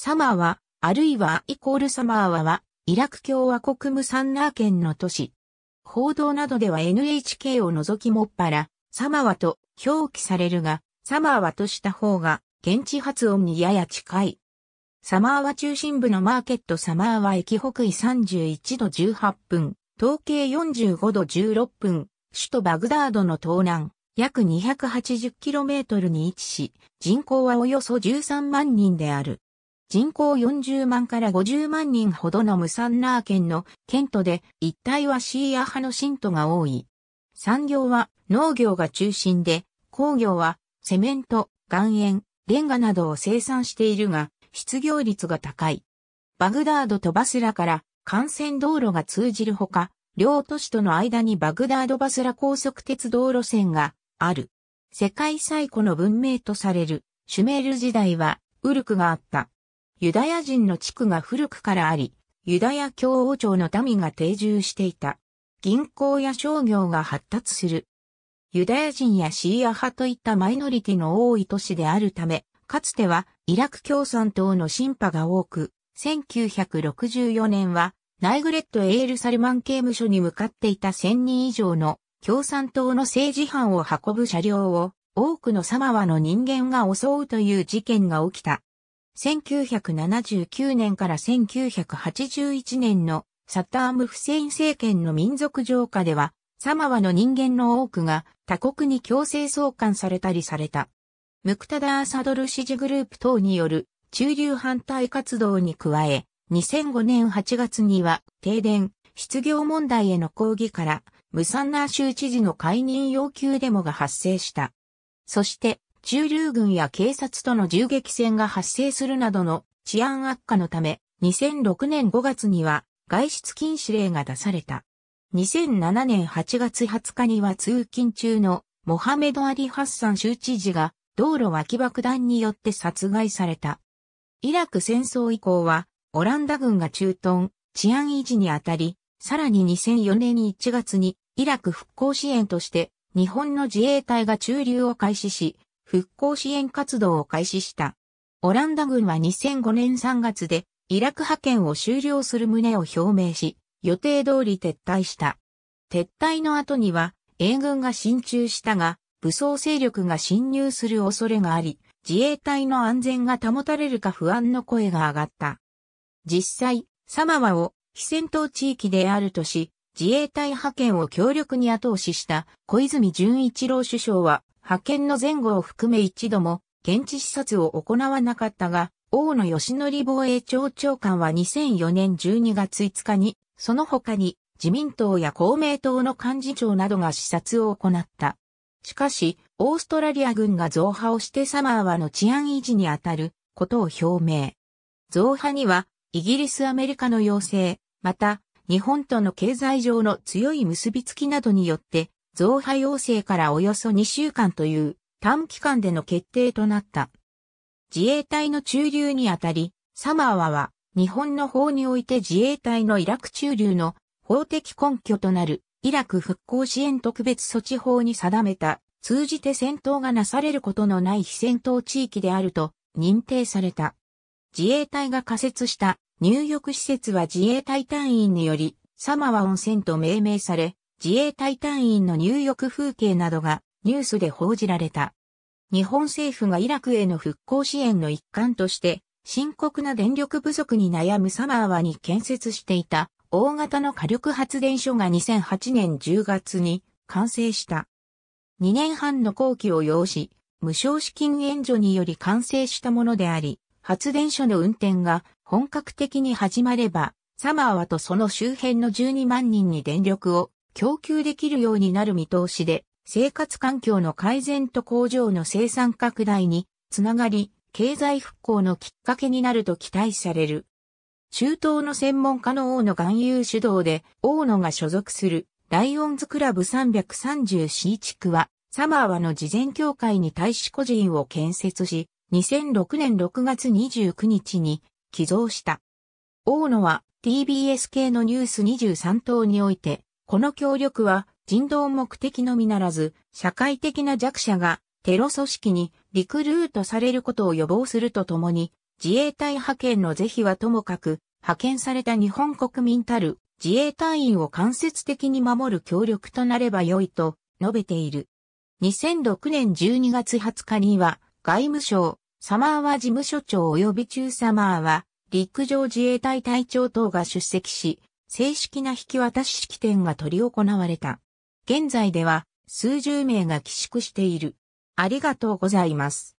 サマーは、あるいはイコールサマーはは、イラク共和国ムサンナー県の都市。報道などでは NHK を除きもっぱら、サマーワと表記されるが、サマーワとした方が、現地発音にやや近い。サマーワ中心部のマーケットサマーワ駅北緯31度18分、東経45度16分、首都バグダードの東南、約 280km に位置し、人口はおよそ13万人である。人口40万から50万人ほどのムサンナー県の県都で一帯はシーア派の信徒が多い。産業は農業が中心で、工業はセメント、岩塩、レンガなどを生産しているが、失業率が高い。バグダードとバスラから幹線道路が通じるほか、両都市との間にバグダードバスラ高速鉄道路線がある。世界最古の文明とされるシュメール時代はウルクがあった。ユダヤ人の地区が古くからあり、ユダヤ教王朝の民が定住していた。銀行や商業が発達する。ユダヤ人やシーア派といったマイノリティの多い都市であるため、かつてはイラク共産党の審判が多く、1964年はナイグレット・エール・サルマン刑務所に向かっていた1000人以上の共産党の政治犯を運ぶ車両を多くのサマワの人間が襲うという事件が起きた。1979年から1981年のサッターム・フセイン政権の民族浄化では、サマワの人間の多くが他国に強制送還されたりされた。ムクタダー・サドル支持グループ等による中流反対活動に加え、2005年8月には停電、失業問題への抗議から、ムサンナー州知事の解任要求デモが発生した。そして、中流軍や警察との銃撃戦が発生するなどの治安悪化のため、2006年5月には外出禁止令が出された。2007年8月20日には通勤中のモハメド・アリ・ハッサン州知事が道路脇爆弾によって殺害された。イラク戦争以降はオランダ軍が駐屯、治安維持にあたり、さらに2004年1月にイラク復興支援として日本の自衛隊が駐留を開始し、復興支援活動を開始した。オランダ軍は2005年3月でイラク派遣を終了する旨を表明し、予定通り撤退した。撤退の後には、英軍が進駐したが、武装勢力が侵入する恐れがあり、自衛隊の安全が保たれるか不安の声が上がった。実際、サマワを非戦闘地域であるとし、自衛隊派遣を強力に後押しした小泉純一郎首相は派遣の前後を含め一度も現地視察を行わなかったが、大野義則防衛庁長官は2004年12月5日に、その他に自民党や公明党の幹事長などが視察を行った。しかし、オーストラリア軍が増派をしてサマーワの治安維持にあたることを表明。増派には、イギリス・アメリカの要請、また、日本との経済上の強い結びつきなどによって、増派要請からおよそ2週間という短期間での決定となった。自衛隊の駐留にあたり、サマーワは日本の法において自衛隊のイラク駐留の法的根拠となるイラク復興支援特別措置法に定めた通じて戦闘がなされることのない非戦闘地域であると認定された。自衛隊が仮設した入浴施設は自衛隊隊員によりサマワ温泉と命名され、自衛隊隊員の入浴風景などがニュースで報じられた。日本政府がイラクへの復興支援の一環として、深刻な電力不足に悩むサマーワに建設していた大型の火力発電所が2008年10月に完成した。2年半の工期を要し、無償資金援助により完成したものであり、発電所の運転が本格的に始まれば、サマーワとその周辺の12万人に電力を供給できるようになる見通しで、生活環境の改善と工場の生産拡大につながり、経済復興のきっかけになると期待される。中東の専門家の王の含有主導で、王野が所属するライオンズクラブ 330C 地区は、サマーワの事前協会に大使個人を建設し、2006年6月29日に寄贈した。大野は TBS 系のニュース23等において、この協力は人道目的のみならず、社会的な弱者がテロ組織にリクルートされることを予防するとともに、自衛隊派遣の是非はともかく、派遣された日本国民たる自衛隊員を間接的に守る協力となればよいと述べている。2006年12月20日には外務省サマーワ事務所長及び中サマーは陸上自衛隊隊長等が出席し、正式な引き渡し式典が取り行われた。現在では数十名が寄宿している。ありがとうございます。